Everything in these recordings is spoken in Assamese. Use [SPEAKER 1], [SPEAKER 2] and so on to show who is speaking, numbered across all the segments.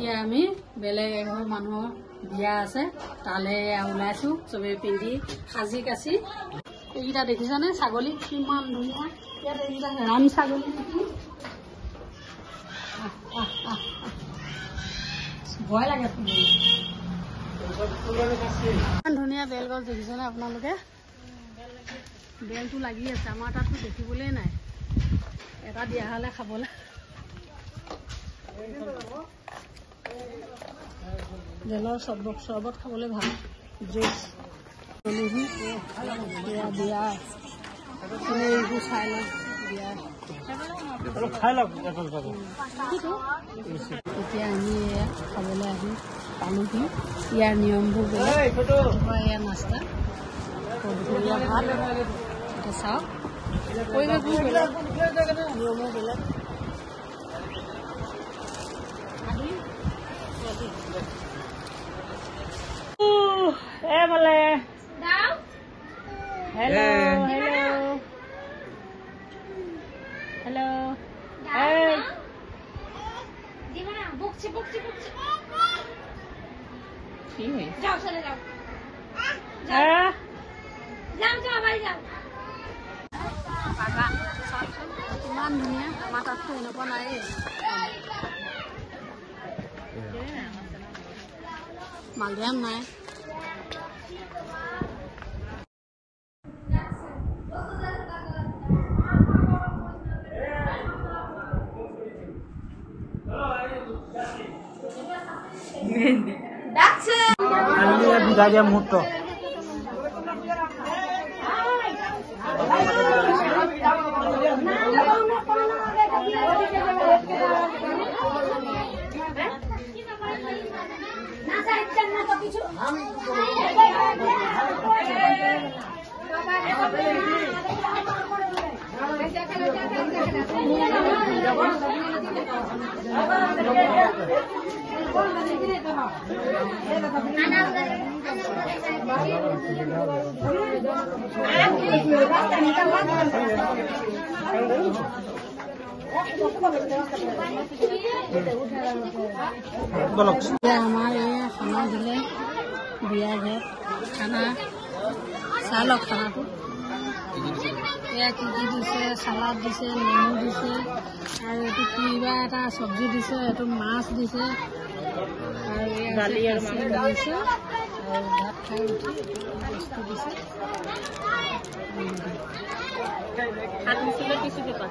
[SPEAKER 1] এতিয়া আমি বেলেগ এঘৰ মানুহৰ বিয়া আছে তালে ওলাইছো চবেই পিন্ধি সাজি কাচি এইকেইটা দেখিছানে ছাগলী কিমান ধুনীয়া ইয়াত এইকেইটা ৰাম ছাগলী ভয় লাগে ইমান ধুনীয়া বেলগছ দেখিছেনে আপোনালোকে বেলটো লাগি আছে আমাৰ তাততো দেখিবলেই নাই এটা দিয়া হ'লে খাবলৈ জেলৰ চব চৰবত খাবলৈ ভাল জুচি বিয়া বিয়া এইবোৰ চাই
[SPEAKER 2] লওক বিয়া
[SPEAKER 1] এতিয়া আমি এয়া খাবলৈ আহি পালোহি ইয়াৰ নিয়মবোৰ এয়া নাস্তা চাওক নিয়মো বেলেগ
[SPEAKER 3] এ বলে হ্যালো
[SPEAKER 2] হ্যালো হ্যালো
[SPEAKER 3] যাও চলে যাও যাও যাও বাড়ি যাও
[SPEAKER 1] বাবা ধুনীয়া আমাৰ তাততো এনেকুৱা নায়েই মালদহ এম নাই
[SPEAKER 3] ডাকছে
[SPEAKER 1] মুহূর্ত আমাৰ এই খানা দিলে বিয়া ঘৰত খানা চাই লওক খানাটো এয়া কি কি দিছে চালাড দিছে নেমু দিছে আৰু এইটো কিবা এটা চব্জি দিছে এইটো মাছ দিছে আৰু
[SPEAKER 2] দালি আৰু
[SPEAKER 1] দিছে আৰু ভাত খাই উঠি বস্তু দিছে
[SPEAKER 2] হাত মুচিলে কিছু পেপাৰ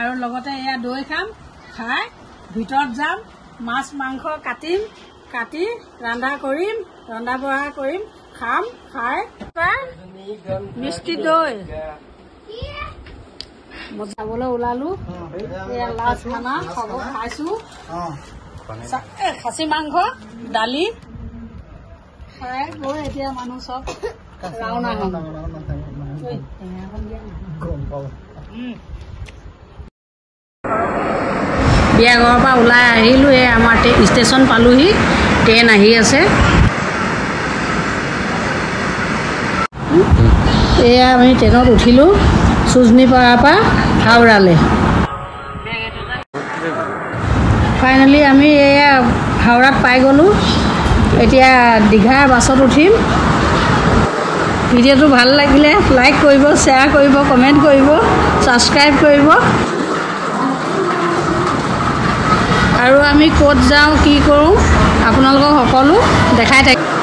[SPEAKER 1] আৰু লগতে এয়া দৈ খাম খাই ভিতৰত যাম মাছ মাংস কাটিম কাটি ৰন্ধা কৰিম ৰন্ধা বঢ়া কৰিম খাম খাই মিষ্টি দৈ মই যাবলৈ ওলালো এয়া খাইছো খাচী মাংস দালি খাই গৈ এতিয়া মানুহ চব ৰাওনা চিৰিয়াঘৰৰ পৰা ওলাই আহিলোঁ এই আমাৰ ষ্টেচন পালোহি ট্ৰেইন আহি আছে এয়া আমি ট্ৰেইনত উঠিলোঁ চুজনিপাৰাৰ পৰা হাওৰালৈ ফাইনেলি আমি এয়া হাওৰাত পাই গ'লোঁ এতিয়া দীঘাৰ বাছত উঠিম ভিডিঅ'টো ভাল লাগিলে লাইক কৰিব শ্বেয়াৰ কৰিব কমেণ্ট কৰিব ছাবস্ক্ৰাইব কৰিব আৰু আমি ক'ত যাওঁ কি কৰোঁ আপোনালোকক সকলো দেখাই থাকিম